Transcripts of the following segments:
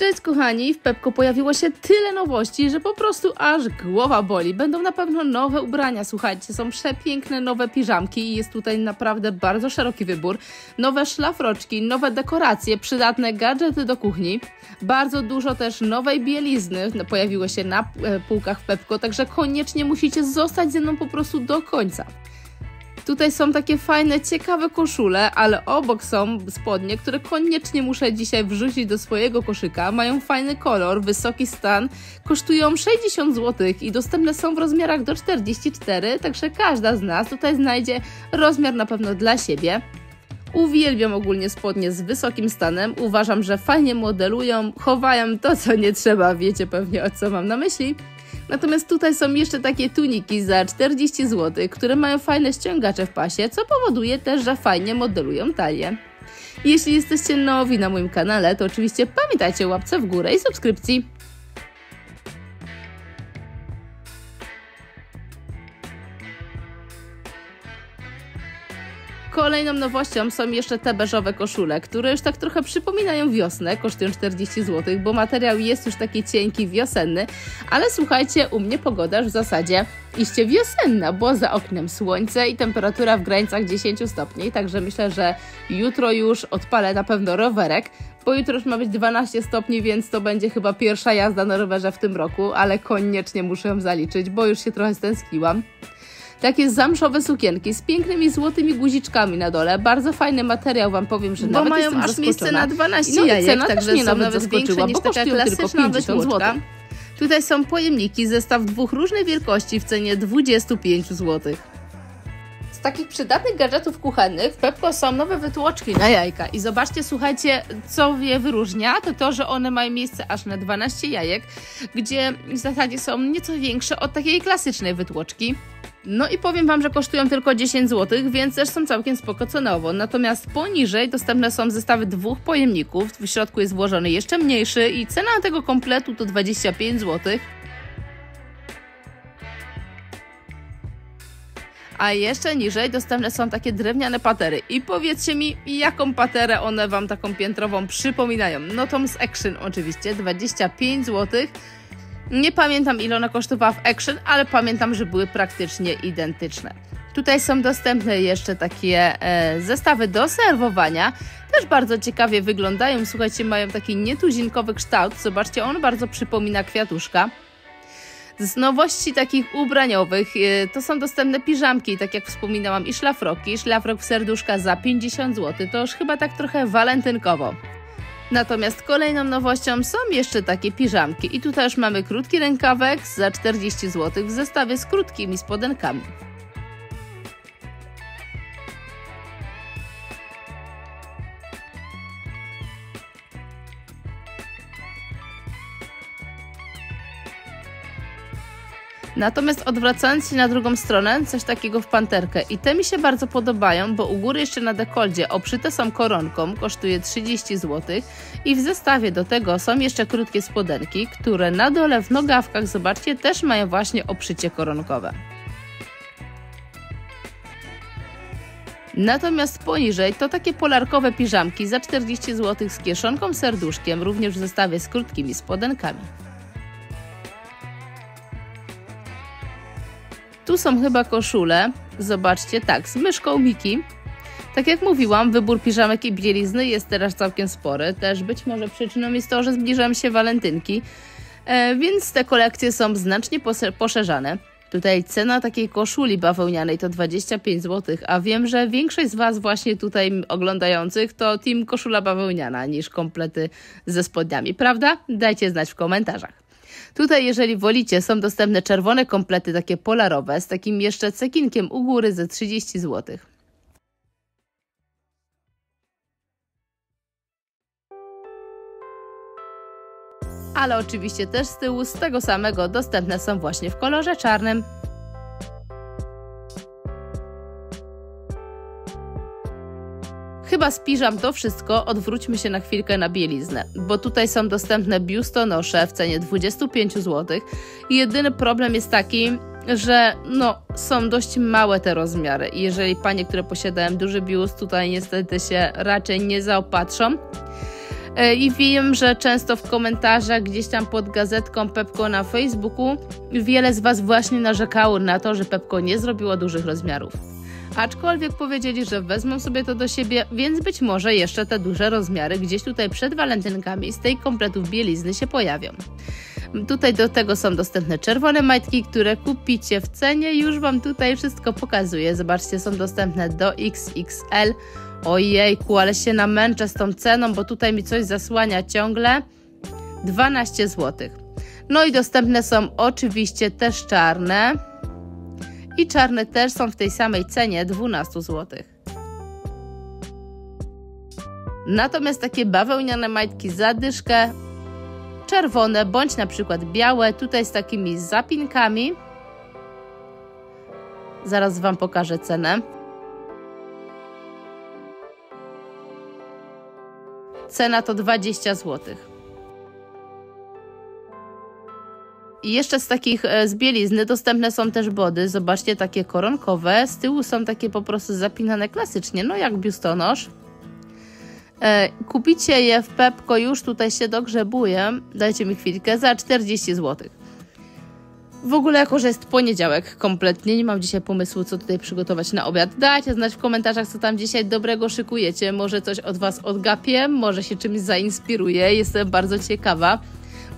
Cześć kochani, w Pepko pojawiło się tyle nowości, że po prostu aż głowa boli. Będą na pewno nowe ubrania, słuchajcie, są przepiękne nowe piżamki i jest tutaj naprawdę bardzo szeroki wybór. Nowe szlafroczki, nowe dekoracje, przydatne gadżety do kuchni. Bardzo dużo też nowej bielizny pojawiło się na e, półkach w Pepko, także koniecznie musicie zostać ze mną po prostu do końca. Tutaj są takie fajne, ciekawe koszule, ale obok są spodnie, które koniecznie muszę dzisiaj wrzucić do swojego koszyka. Mają fajny kolor, wysoki stan, kosztują 60 zł i dostępne są w rozmiarach do 44, także każda z nas tutaj znajdzie rozmiar na pewno dla siebie. Uwielbiam ogólnie spodnie z wysokim stanem. Uważam, że fajnie modelują, chowają to, co nie trzeba. Wiecie pewnie o co mam na myśli. Natomiast tutaj są jeszcze takie tuniki za 40 zł, które mają fajne ściągacze w pasie, co powoduje też, że fajnie modelują talię. Jeśli jesteście nowi na moim kanale, to oczywiście pamiętajcie o łapce w górę i subskrypcji. Kolejną nowością są jeszcze te beżowe koszule, które już tak trochę przypominają wiosnę, kosztują 40 zł, bo materiał jest już taki cienki, wiosenny, ale słuchajcie, u mnie pogoda już w zasadzie iście wiosenna, bo za oknem słońce i temperatura w granicach 10 stopni, także myślę, że jutro już odpalę na pewno rowerek, bo jutro już ma być 12 stopni, więc to będzie chyba pierwsza jazda na rowerze w tym roku, ale koniecznie muszę ją zaliczyć, bo już się trochę stęskniłam. Takie zamszowe sukienki z pięknymi złotymi guziczkami na dole. Bardzo fajny materiał, wam powiem, że bo nawet mają aż miejsce na 12 no jajek, cena także też mnie nawet zaskoczyła, niż bo taka klasyczna 50 zł. wytłuczka. Tutaj są pojemniki, zestaw dwóch różnej wielkości w cenie 25 zł. Z takich przydatnych gadżetów kuchennych w Pepko są nowe wytłoczki na jajka. I zobaczcie, słuchajcie, co je wyróżnia, to to, że one mają miejsce aż na 12 jajek, gdzie w zasadzie są nieco większe od takiej klasycznej wytłoczki. No i powiem Wam, że kosztują tylko 10 zł, więc też są całkiem spoko cenowo. Natomiast poniżej dostępne są zestawy dwóch pojemników, w środku jest włożony jeszcze mniejszy i cena tego kompletu to 25 zł. A jeszcze niżej dostępne są takie drewniane patery. I powiedzcie mi, jaką paterę one Wam taką piętrową przypominają. No tą z Action oczywiście, 25 zł. Nie pamiętam ile ona kosztowała w Action, ale pamiętam, że były praktycznie identyczne. Tutaj są dostępne jeszcze takie e, zestawy do serwowania. Też bardzo ciekawie wyglądają. Słuchajcie, mają taki nietuzinkowy kształt. Zobaczcie, on bardzo przypomina kwiatuszka. Z nowości takich ubraniowych e, to są dostępne piżamki, tak jak wspominałam, i szlafroki. Szlafrok w serduszka za 50 zł. To już chyba tak trochę walentynkowo. Natomiast kolejną nowością są jeszcze takie piżamki i tutaj już mamy krótki rękawek za 40 zł w zestawie z krótkimi spodenkami. Natomiast odwracając się na drugą stronę, coś takiego w panterkę. I te mi się bardzo podobają, bo u góry jeszcze na dekoldzie oprzyte są koronką, kosztuje 30 zł. I w zestawie do tego są jeszcze krótkie spodenki, które na dole w nogawkach, zobaczcie, też mają właśnie oprzycie koronkowe. Natomiast poniżej to takie polarkowe piżamki za 40 zł z kieszonką serduszkiem, również w zestawie z krótkimi spodenkami. Tu są chyba koszule. Zobaczcie, tak, z myszką Miki. Tak jak mówiłam, wybór piżamek i bielizny jest teraz całkiem spory. Też być może przyczyną jest to, że zbliżają się walentynki, e, więc te kolekcje są znacznie poszerzane. Tutaj cena takiej koszuli bawełnianej to 25 zł, a wiem, że większość z Was właśnie tutaj oglądających to team koszula bawełniana niż komplety ze spodniami, prawda? Dajcie znać w komentarzach. Tutaj, jeżeli wolicie, są dostępne czerwone komplety, takie polarowe, z takim jeszcze cekinkiem u góry za 30 zł. Ale oczywiście też z tyłu z tego samego dostępne są właśnie w kolorze czarnym. Chyba spiżam to wszystko, odwróćmy się na chwilkę na bieliznę, bo tutaj są dostępne biustonosze w cenie 25 zł. Jedyny problem jest taki, że no, są dość małe te rozmiary i jeżeli panie, które posiadają duży biust, tutaj niestety się raczej nie zaopatrzą. E, I wiem, że często w komentarzach gdzieś tam pod gazetką Pepko na Facebooku wiele z Was właśnie narzekało na to, że Pepko nie zrobiło dużych rozmiarów. Aczkolwiek powiedzieli, że wezmą sobie to do siebie, więc być może jeszcze te duże rozmiary gdzieś tutaj przed walentynkami z tej kompletów bielizny się pojawią. Tutaj do tego są dostępne czerwone majtki, które kupicie w cenie. Już Wam tutaj wszystko pokazuję. Zobaczcie, są dostępne do XXL. Ojejku, ale się namęczę z tą ceną, bo tutaj mi coś zasłania ciągle. 12 zł. No i dostępne są oczywiście też czarne. I czarne też są w tej samej cenie 12 zł. Natomiast takie bawełniane majtki za dyszkę czerwone bądź na przykład białe, tutaj z takimi zapinkami. Zaraz Wam pokażę cenę. Cena to 20 zł. I jeszcze z takich e, z bielizny dostępne są też body. Zobaczcie, takie koronkowe. Z tyłu są takie po prostu zapinane klasycznie, no jak biustonosz. E, kupicie je w Pepko, już tutaj się dogrzebuję, dajcie mi chwilkę, za 40 zł. W ogóle, jako że jest poniedziałek kompletnie, nie mam dzisiaj pomysłu, co tutaj przygotować na obiad. Dajcie znać w komentarzach, co tam dzisiaj dobrego szykujecie. Może coś od Was odgapię, może się czymś zainspiruję. Jestem bardzo ciekawa,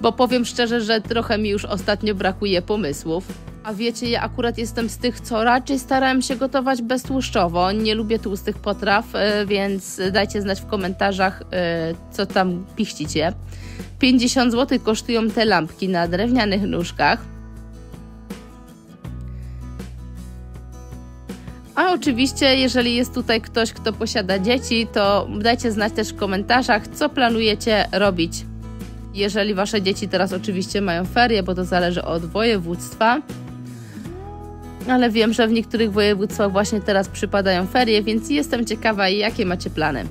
bo powiem szczerze, że trochę mi już ostatnio brakuje pomysłów. A wiecie, ja akurat jestem z tych, co raczej starałem się gotować beztłuszczowo. Nie lubię tłustych potraw, e, więc dajcie znać w komentarzach, e, co tam pichcicie. 50 zł kosztują te lampki na drewnianych nóżkach. A oczywiście, jeżeli jest tutaj ktoś, kto posiada dzieci, to dajcie znać też w komentarzach, co planujecie robić. Jeżeli wasze dzieci teraz oczywiście mają ferie, bo to zależy od województwa ale wiem, że w niektórych województwach właśnie teraz przypadają ferie, więc jestem ciekawa, jakie macie plany.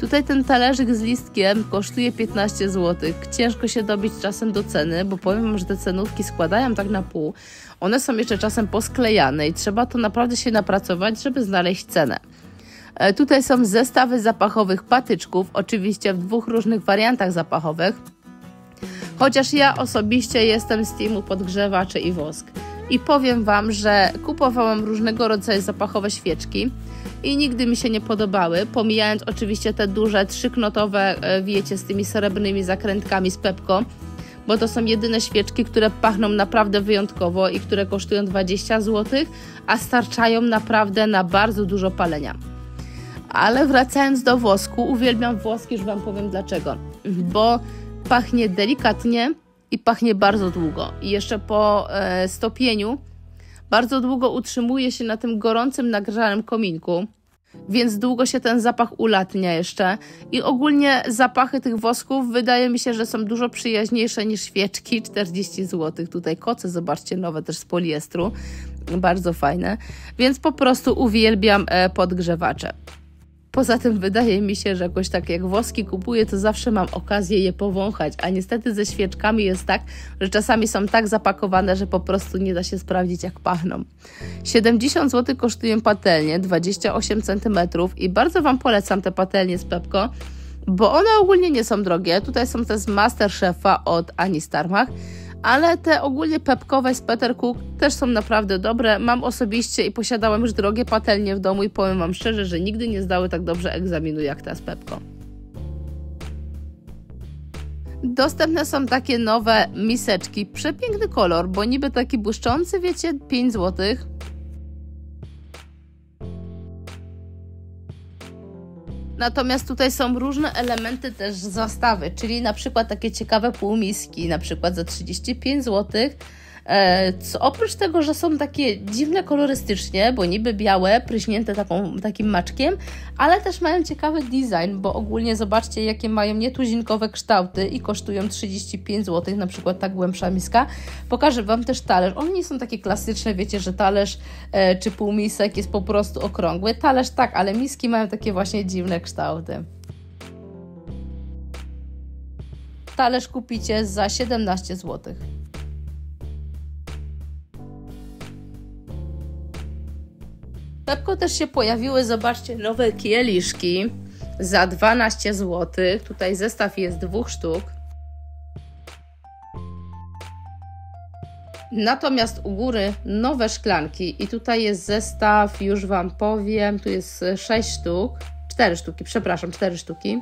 Tutaj ten talerzyk z listkiem kosztuje 15 zł. Ciężko się dobić czasem do ceny, bo powiem wam, że te cenówki składają tak na pół. One są jeszcze czasem posklejane i trzeba to naprawdę się napracować, żeby znaleźć cenę. E, tutaj są zestawy zapachowych patyczków, oczywiście w dwóch różnych wariantach zapachowych. Chociaż ja osobiście jestem z teamu podgrzewaczy i wosk. I powiem Wam, że kupowałam różnego rodzaju zapachowe świeczki i nigdy mi się nie podobały, pomijając oczywiście te duże trzyknotowe, e, wiecie, z tymi srebrnymi zakrętkami z Pepko, bo to są jedyne świeczki, które pachną naprawdę wyjątkowo i które kosztują 20 zł, a starczają naprawdę na bardzo dużo palenia. Ale wracając do wosku, uwielbiam woski, już Wam powiem dlaczego. Bo pachnie delikatnie i pachnie bardzo długo. I jeszcze po e, stopieniu bardzo długo utrzymuje się na tym gorącym, nagrzanym kominku, więc długo się ten zapach ulatnia jeszcze. I ogólnie zapachy tych wosków wydaje mi się, że są dużo przyjaźniejsze niż świeczki. 40 zł. Tutaj koce, zobaczcie, nowe też z poliestru. Bardzo fajne. Więc po prostu uwielbiam e, podgrzewacze. Poza tym wydaje mi się, że jakoś tak jak woski kupuję, to zawsze mam okazję je powąchać, a niestety ze świeczkami jest tak, że czasami są tak zapakowane, że po prostu nie da się sprawdzić jak pachną. 70 zł kosztują patelnie, 28 cm i bardzo Wam polecam te patelnie z Pepko, bo one ogólnie nie są drogie. Tutaj są te z Masterchefa od Ani Starmach ale te ogólnie pepkowe z Peter Cook też są naprawdę dobre. Mam osobiście i posiadałam już drogie patelnie w domu i powiem Wam szczerze, że nigdy nie zdały tak dobrze egzaminu jak ta z Pepko. Dostępne są takie nowe miseczki. Przepiękny kolor, bo niby taki błyszczący, wiecie, 5 złotych. Natomiast tutaj są różne elementy też zastawy, czyli na przykład takie ciekawe półmiski, na przykład za 35 zł. E, co oprócz tego, że są takie dziwne kolorystycznie, bo niby białe, pryśnięte taką, takim maczkiem, ale też mają ciekawy design, bo ogólnie zobaczcie, jakie mają nietuzinkowe kształty i kosztują 35 zł, na przykład ta głębsza miska. Pokażę Wam też talerz. One nie są takie klasyczne, wiecie, że talerz e, czy półmisek jest po prostu okrągły. Talerz tak, ale miski mają takie właśnie dziwne kształty. Talerz kupicie za 17 zł. Pepko też się pojawiły, zobaczcie, nowe kieliszki za 12 zł. Tutaj zestaw jest dwóch sztuk. Natomiast u góry nowe szklanki i tutaj jest zestaw, już Wam powiem, tu jest 6 sztuk, 4 sztuki, przepraszam, 4 sztuki.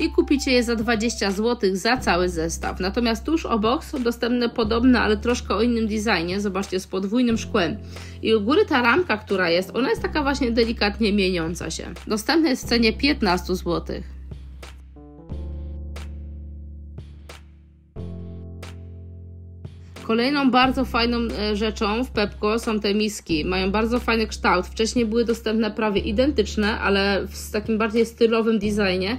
I kupicie je za 20 zł za cały zestaw. Natomiast tuż obok są dostępne podobne, ale troszkę o innym designie. Zobaczcie, z podwójnym szkłem. I u góry ta ramka, która jest, ona jest taka właśnie delikatnie mieniąca się. Dostępna jest w cenie 15 zł. Kolejną bardzo fajną e, rzeczą w Pepko są te miski. Mają bardzo fajny kształt. Wcześniej były dostępne prawie identyczne, ale w takim bardziej stylowym designie.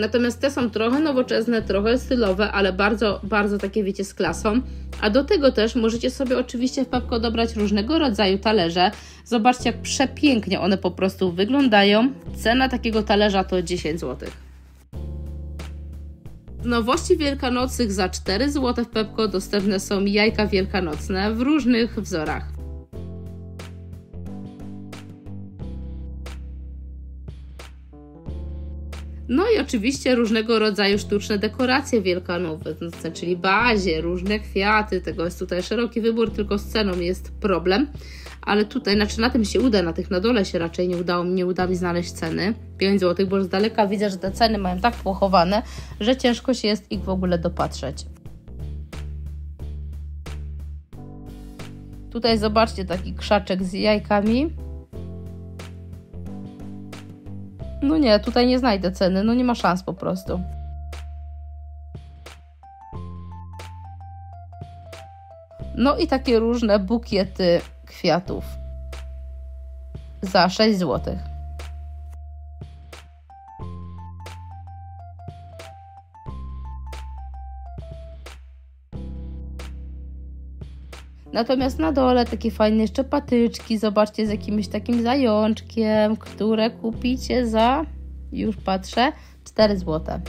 Natomiast te są trochę nowoczesne, trochę stylowe, ale bardzo, bardzo takie wiecie z klasą. A do tego też możecie sobie oczywiście w Pepko dobrać różnego rodzaju talerze. Zobaczcie jak przepięknie one po prostu wyglądają. Cena takiego talerza to 10 zł. Nowości wielkanocnych za 4 zł w Pepko dostępne są jajka wielkanocne w różnych wzorach. No i oczywiście różnego rodzaju sztuczne dekoracje wielkanowe, czyli bazie, różne kwiaty, tego jest tutaj szeroki wybór, tylko z ceną jest problem. Ale tutaj, znaczy na tym się uda, na tych na dole się raczej nie udało nie uda mi znaleźć ceny. 5 zł, bo z daleka widzę, że te ceny mają tak pochowane, że ciężko się jest ich w ogóle dopatrzeć. Tutaj zobaczcie taki krzaczek z jajkami. No nie, tutaj nie znajdę ceny, no nie ma szans po prostu. No i takie różne bukiety kwiatów za 6 zł. Natomiast na dole takie fajne jeszcze patyczki, zobaczcie, z jakimś takim zajączkiem, które kupicie za, już patrzę, 4 zł.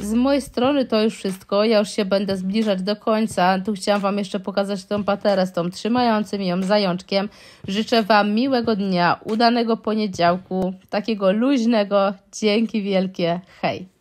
Z mojej strony to już wszystko. Ja już się będę zbliżać do końca. Tu chciałam Wam jeszcze pokazać tą paterę z tą trzymającym ją zajączkiem. Życzę Wam miłego dnia, udanego poniedziałku, takiego luźnego. Dzięki wielkie. Hej!